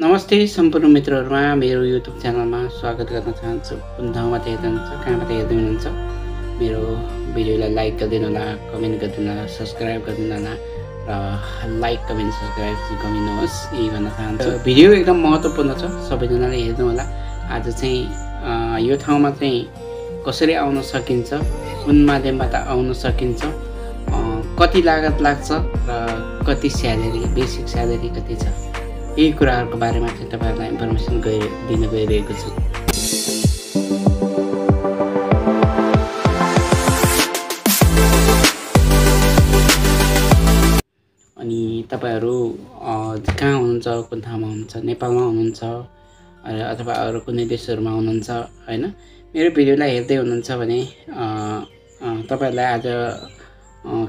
नमस्ते सम्पूर्ण मित्रहरूमा मेरो युट्युब च्यानलमा स्वागत गर्न चाहन्छु। कुन ठाउँबाट हेर्दै हुनुहुन्छ कहाँबाट हेर्दै हुनुहुन्छ? मेरो भिडियोलाई लाइक गरिदिनु होला कमेन्ट गरिदिनु होला सब्सक्राइब गरिदिनु होला र लाइक कमेन्ट सब्सक्राइब चाहिँ यही भन्न चाहन्छु। भिडियो एकदम महत्त्वपूर्ण छ सबैजनाले हेर्नु होला। आज चाहिँ यो ठाउँमा चाहिँ कसरी आउन सकिन्छ कुन माध्यमबाट आउन सकिन्छ कति लागत लाग्छ र कति स्यालेरी बेसिक स्यालेरी कति छ? यही कुराहरूको बारेमा चाहिँ तपाईँहरूलाई इन्फर्मेसन गइ दिन गइरहेको छु। अनि तपाईँहरू कहाँ हुनुहुन्छ कुन ठाउँमा हुनुहुन्छ नेपालमा हुनुहुन्छ अथवा अरू कुनै देशहरूमा हुनुहुन्छ होइन? मेरो भिडियोलाई हेर्दै हुनुहुन्छ भने तपाईँहरूलाई आज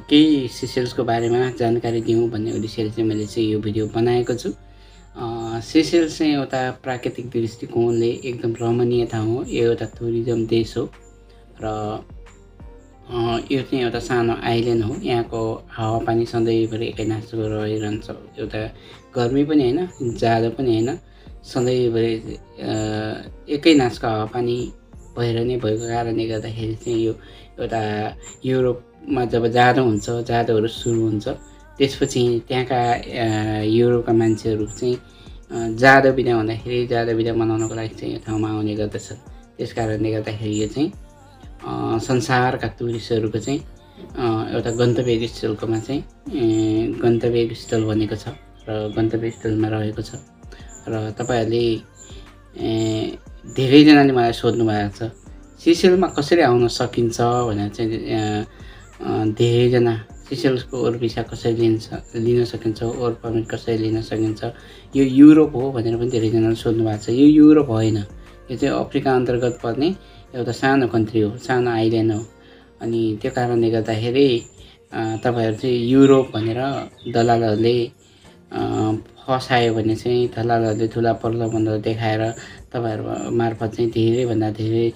केही सिसेल्सको बारेमा जानकारी दिउँ भन्ने उद्देश्यले चाहिँ मैले चाहिँ यो भिडियो बनाएको छु। सेसेल्स चाहिँ एउटा प्राकृतिक दृष्टिकोणले एकदम रमणीय ठाउँ हो। यो एउटा टुरिज्म देश हो र यो चाहिँ एउटा सानो आइल्यान्ड हो। यहाँको हावापानी सधैँभरि एकै नाचको रहिरहन्छ। एउटा गर्मी पनि होइन जाडो पनि होइन। सधैँभरि एकै नाचको हावापानी भएर नै भएको कारणले गर्दाखेरि चाहिँ यो एउटा युरोपमा जब जाडो हुन्छ जाडोहरू सुरु हुन्छ त्यसपछि त्यहाँका युरोपका मान्छेहरू चाहिँ जाडो बिदा हुँदाखेरि जाडो बिदा मनाउनको लागि चाहिँ यो ठाउँमा आउने गर्दछ। त्यस कारणले गर्दाखेरि यो चाहिँ संसारका टुरिस्टहरूको चाहिँ एउटा गन्तव्य स्थलकोमा चाहिँ गन्तव्य स्थल बनेको छ र गन्तव्य स्थलमा रहेको छ। र तपाईँहरूले धेरैजनाले मलाई सोध्नु भएको छ सिसेलमा कसरी आउन सकिन्छ भनेर चाहिँ धेरैजना सिसेल्सको ओर भिसा कसरी लिन्छ लिन सकिन्छ ओर पर्मिट कसरी लिन सकिन्छ यो युरोप हो भनेर पनि धेरैजनाले सोध्नु भएको छ। यो युरोप होइन यो चाहिँ अफ्रिका अन्तर्गत पर्ने एउटा सानो कन्ट्री हो सानो आइल्यान्ड हो। अनि त्यो कारणले गर्दाखेरि तपाईँहरू चाहिँ युरोप भनेर दलालहरूले फसायो भने चाहिँ दलालहरूले ठुला प्रलोभनहरू देखाएर तपाईँहरू मार्फत चाहिँ धेरैभन्दा धेरै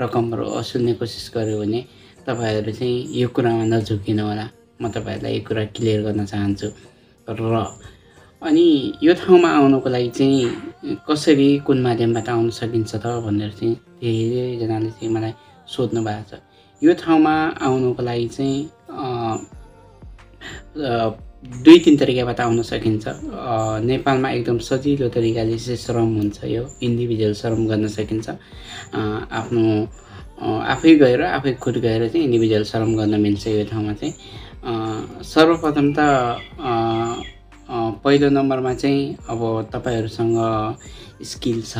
रकमहरू असुल्ने कोसिस गर्यो भने तपाईँहरू चाहिँ यो कुरामा नझुकिनु होला म तपाईँहरूलाई यो कुरा क्लियर गर्न चाहन्छु। र अनि यो ठाउँमा आउनको लागि चाहिँ कसरी कुन माध्यमबाट आउन सकिन्छ त भनेर चाहिँ धेरैजनाले चाहिँ मलाई सोध्नु भएको छ। यो ठाउँमा आउनुको लागि चाहिँ दुई तिन तरिकाबाट आउन सकिन्छ। नेपालमा एकदम सजिलो तरिकाले चाहिँ श्रम हुन्छ यो। इन्डिभिजुअल श्रम गर्न सकिन्छ। आफ्नो आफै गएर आफै खुद गएर चाहिँ इन्डिभिजुअल श्रम गर्न मिल्छ यो ठाउँमा चाहिँ। सर्वप्रथम त पहिलो नम्बरमा चाहिँ अब तपाईँहरूसँग स्किल छ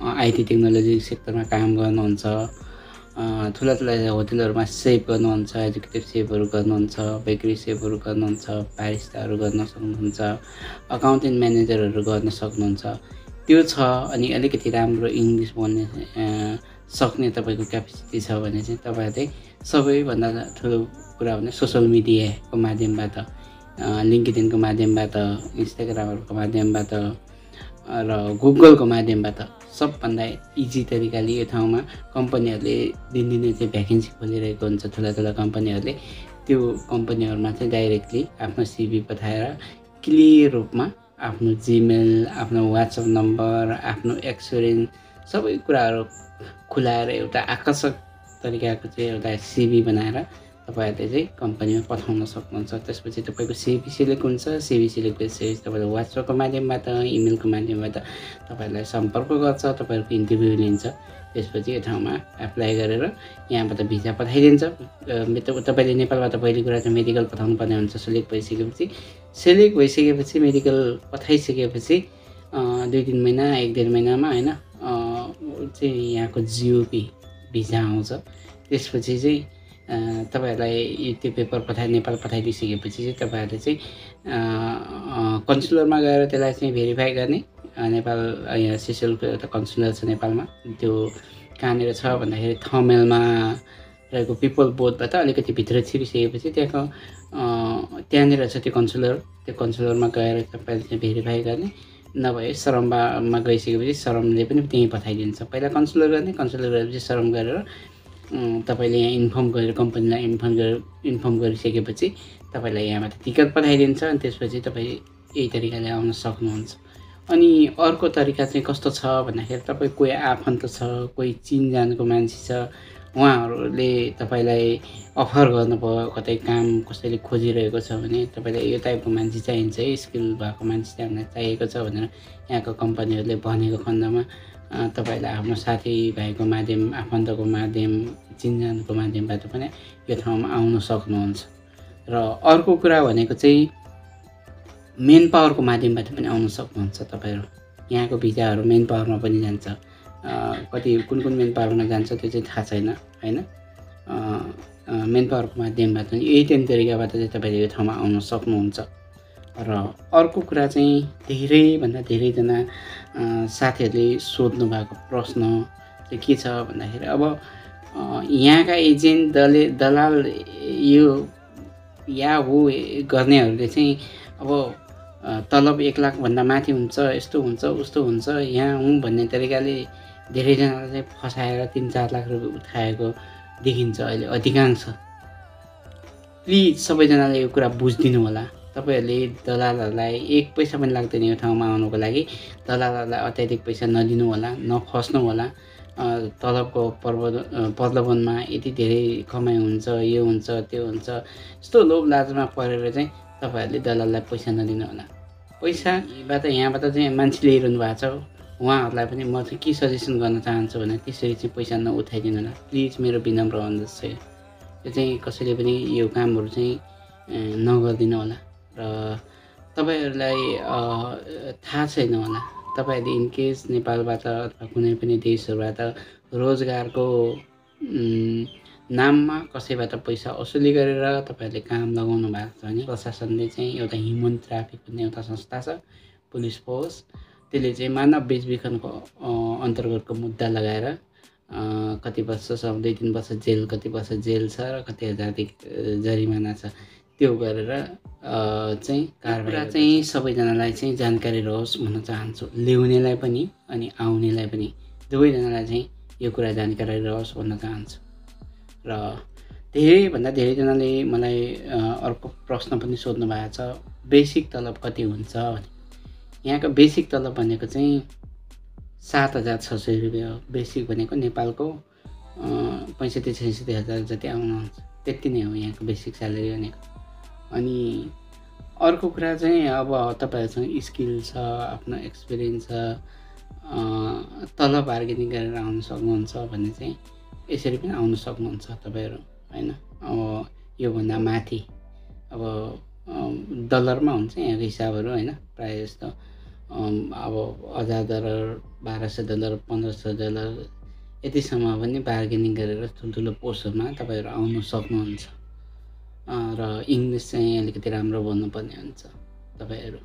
आइटी टेक्नोलोजी सेक्टरमा काम गर्नुहुन्छ ठुला ठुला होटेलहरूमा सेभ गर्नुहुन्छ एजुकेटिभ सेभहरू गर्नुहुन्छ बेकरी सेभहरू गर्नुहुन्छ बारिस्ताहरू गर्न सक्नुहुन्छ अकाउन्टेन्ट म्यानेजरहरू गर्न सक्नुहुन्छ। त्यो छ अनि अलिकति राम्रो इङ्ग्लिस बोल्ने सक्ने तपाईँको क्यापेसिटी छ भने चाहिँ तपाईँहरूले सबैभन्दा ठुलो कुरा भने सोसियल मिडियाको माध्यमबाट लिङ्कडिनको माध्यमबाट इन्स्टाग्रामहरूको माध्यमबाट र गुगलको माध्यमबाट सबभन्दा इजी तरिकाले यो ठाउँमा कम्पनीहरूले दिनदिनै चाहिँ भ्याकेन्सी खोलिरहेको हुन्छ ठुला ठुला कम्पनीहरूले। त्यो कम्पनीहरूमा चाहिँ डाइरेक्टली आफ्नो सिभी पठाएर क्लियर रूपमा आफ्नो जिमेल आफ्नो वाट्सएप नम्बर आफ्नो एक्सपिरियन्स सबै कुराहरू खुलाएर एउटा आकर्षक तरिकाको चाहिँ एउटा सिभी बनाएर तपाईँहरूले चाहिँ कम्पनीमा पठाउन सक्नुहुन्छ। त्यसपछि तपाईँको सिभी सिलेक्ट हुन्छ। सिभी सिलेक्ट भइसकेपछि तपाईँले वाट्सएपको माध्यमबाट इमेलको माध्यमबाट तपाईँहरूलाई सम्पर्क गर्छ तपाईँहरूको इन्टरभ्यू लिन्छ। त्यसपछि यो ठाउँमा एप्लाई गरेर यहाँबाट भिजा पठाइदिन्छ। तपाईँले नेपालबाट पहिलो कुरा चाहिँ मेडिकल पठाउनु पर्ने हुन्छ। सेलेक्ट भइसकेपछि सेलेक्ट भइसकेपछि मेडिकल पठाइसकेपछि दुई तिन महिना एक डेढ महिनामा होइन? चाहिँ यहाँको जिओपी भिजा आउँछ। त्यसपछि चाहिँ तपाईँहरूलाई त्यो पेपर पठाइ नेपाल पठाइदिइसकेपछि चाहिँ तपाईँहरूले चाहिँ कन्सुलरमा गएर त्यसलाई चाहिँ भेरिफाई गर्ने। नेपाल यहाँ सिसिएलको एउटा कन्सुलर छ नेपालमा। त्यो कहाँनिर छ भन्दाखेरि थमेलमा रहेको पिपल बोर्डबाट अलिकति भित्र छिरिसकेपछि त्यहाँको त्यहाँनिर छ त्यो कन्सुलर। त्यो कन्सुलरमा गएर तपाईँले चाहिँ भेरिफाई गर्ने। नभए श्रममा गइसकेपछि श्रमले पनि त्यहीँ पठाइदिन्छ। पहिला कन्सुलर गर्ने कन्सुलर गरेपछि श्रम गरेर तपाईँले यहाँ इन्फर्म गरेर कम्पनीलाई इन्फर्म गरेर इन्फर्म गरिसकेपछि तपाईँलाई यहाँबाट टिकट पठाइदिन्छ अनि त्यसपछि तपाईँ यही तरिकाले आउन सक्नुहुन्छ। अनि अर्को तरिका चाहिँ कस्तो छ भन्दाखेरि तपाईँ कोही आफन्त छ कोही चिनजानको मान्छे छ उहाँहरूले तपाईँलाई अफर गर्नुभयो कतै काम कसैले खोजिरहेको छ भने तपाईँलाई यो टाइपको मान्छे चाहिन्छ है स्किल भएको मान्छे चाहिँ हामीलाई चाहिएको छ भनेर यहाँको कम्पनीहरूले भनेको खण्डमा तपाईँलाई आफ्नो साथीभाइको माध्यम आफन्तको माध्यम चिनजानको माध्यमबाट पनि यो ठाउँमा आउन सक्नुहुन्छ। र अर्को कुरा भनेको चाहिँ मेन पावरको माध्यमबाट पनि आउन सक्नुहुन्छ तपाईँहरू। यहाँको भिजाहरू मेन पावरमा पनि जान्छ। कति कुन कुन मेन पावरमा जान्छ त्यो चाहिँ थाहा छैन होइन? मेन पावरको माध्यमबाट पनि यही तिन तरिकाबाट चाहिँ तपाईँले यो ठाउँमा आउन सक्नुहुन्छ। र अर्को कुरा चाहिँ धेरैभन्दा धेरैजना साथीहरूले सोध्नु भएको प्रश्न चाहिँ के छ भन्दाखेरि अब यहाँका एजेन्ट दले दलाल यो या हो गर्नेहरूले चाहिँ अब तलब एक लाखभन्दा माथि हुन्छ यस्तो हुन्छ उस्तो हुन्छ यहाँ हुँ भन्ने तरिकाले धेरैजनालाई चाहिँ फसाएर तिन चार लाख रुपियाँ उठाएको देखिन्छ अहिले अधिकांश। प्लिज सबैजनाले यो कुरा बुझिदिनु होला। तपाईँहरूले दलालहरूलाई एक पैसा पनि लाग्दैन यो ठाउँमा आउनुको लागि। दलालहरूलाई अत्याधिक पैसा नदिनु होला नफस्नु होला। तलबको पर्व प्रलोभनमा यति धेरै कमाइ हुन्छ यो हुन्छ त्यो हुन्छ। यस्तो लोभ लाजमा परेर चाहिँ तपाईँहरूले दलाललाई पैसा नदिनु होला। पैसाबाट यहाँबाट चाहिँ मान्छे ल्याइरहनु भएको छ उहाँहरूलाई पनि म चाहिँ के सजेसन गर्न चाहन्छु भने त्यसरी चाहिँ पैसा नउठाइदिनु होला। प्लिज मेरो विनम्र अनुरोध छ यो। चाहिँ कसैले पनि यो कामहरू चाहिँ नगरिदिनु होला र तपाईँहरूलाई थाहा छैन होला। तपाईँहरूले इनकेस नेपालबाट अथवा कुनै पनि देशहरूबाट रोजगारको नाममा कसैबाट पैसा असुली गरेर तपाईँहरूले काम लगाउनु भएको छ भने प्रशासनले चाहिँ एउटा ह्युमन ट्राफिक भन्ने एउटा संस्था छ। पुलिस फोर्स त्यसले चाहिँ मानव बेचबिखनको अन्तर्गतको मुद्दा लगाएर कति वर्षसम्म दुई तिन वर्ष जेल कति वर्ष जेल छ र कति हजारदेखि जरिमाना छ त्यो गरेर चाहिँ कारबार चाहिँ सबैजनालाई चाहिँ जानकारी रहोस् भन्न चाहन्छु। ल्याउनेलाई पनि अनि आउनेलाई पनि। दुवैजनालाई चाहिँ यो कुरा जानकारी रहोस् भन्न चाहन्छु। र धेरैभन्दा धेरैजनाले मलाई अर्को प्रश्न पनि सोध्नु भएको छ। बेसिक तलब कति हुन्छ भने यहाँको बेसिक तलब भनेको चाहिँ सात हजार छ सय रुपियाँ हो। बेसिक भनेको नेपालको पैँसठी छैसठी हजार जति आउनुहुन्छ त्यति नै हो यहाँको बेसिक स्यालेरी भनेको। अनि अर्को कुरा चाहिँ अब तपाईँहरूसँग स्किल छ आफ्नो एक्सपिरियन्स छ तल बार्गेनिङ गरेर आउनु सक्नुहुन्छ भने चाहिँ यसरी पनि आउनु सक्नुहुन्छ तपाईँहरू होइन? अब योभन्दा माथि अब डलरमा हुन्छ यहाँको हिसाबहरू होइन? प्रायः जस्तो अब हजार डलर बाह्र सय डलर पन्ध्र सय डलर यतिसम्म पनि बार्गेनिङ गरेर ठुल्ठुलो पोस्टहरूमा तपाईँहरू आउनु सक्नुहुन्छ। र इङ्ग्लिस चाहिँ अलिकति राम्रो बोल्नुपर्ने हुन्छ तपाईँहरू।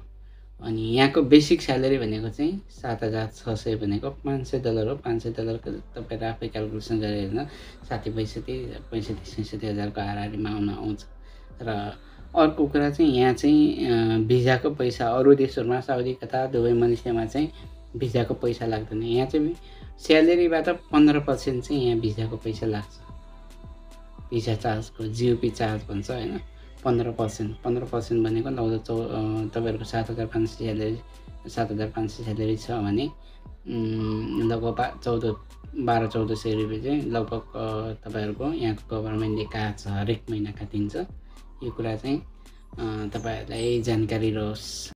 अनि यहाँको बेसिक स्यालेरी भनेको चाहिँ सात हजार छ सय भनेको पाँच सय डलर हो। पाँच सय डलरको तपाईँहरू आफै क्यालकुलेसन गरेर हेर्न साठी पैँसठी पैँसठी छैसठी हजारको हाराहारीमा आउन आउँछ। र अर्को कुरा चाहिँ यहाँ चाहिँ भिजाको पैसा अरू देशहरूमा साउदी कता दुबई मलेसियामा चाहिँ भिजाको पैसा लाग्दैन। यहाँ चाहिँ स्यालेरीबाट पन्ध्र पर्सेन्ट चाहिँ यहाँ भिजाको पैसा लाग्छ। भिजा चार्जको जिओपी चार्ज भन्छ होइन? पन्ध्र पर्सेन्ट पन्ध्र पर्सेन्ट भनेको लगभग चौ तपाईँहरूको सात हजार पाँच सय स्यालेरी सात हजार पाँच सय स्यालेरी छ भने लगभग बा चौध बाह्र चौध सय रुपियाँ चाहिँ लगभग तपाईँहरूको यहाँको गभर्मेन्टले काट्छ हरेक महिना काटिन्छ यो कुरा चाहिँ तपाईँहरूलाई जानकारी रहोस्।